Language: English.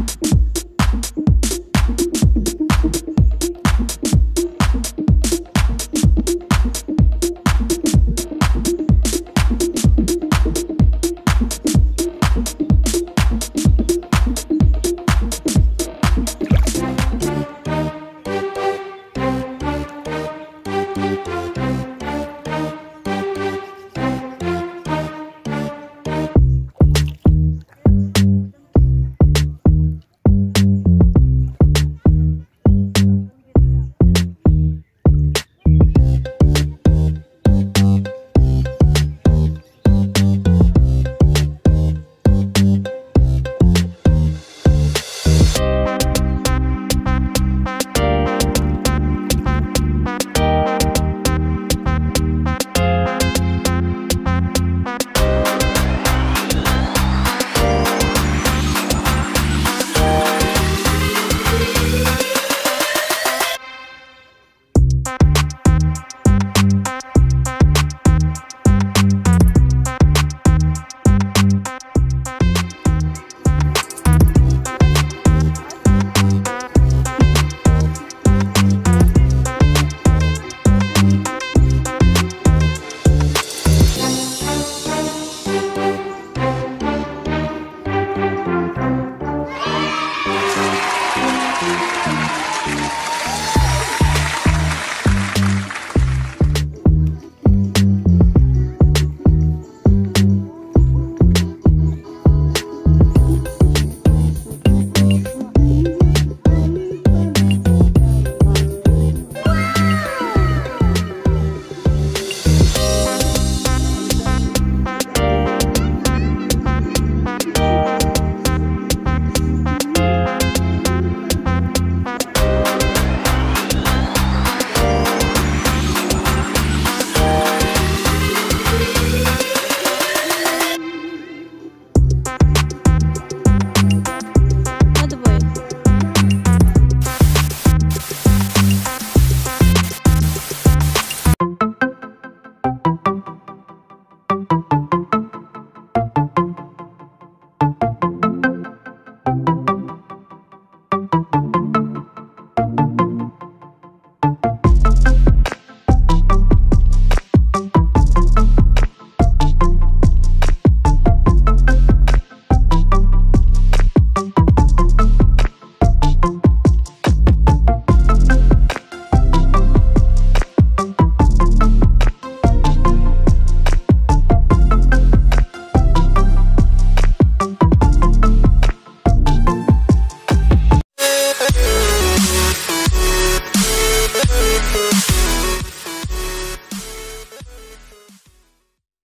you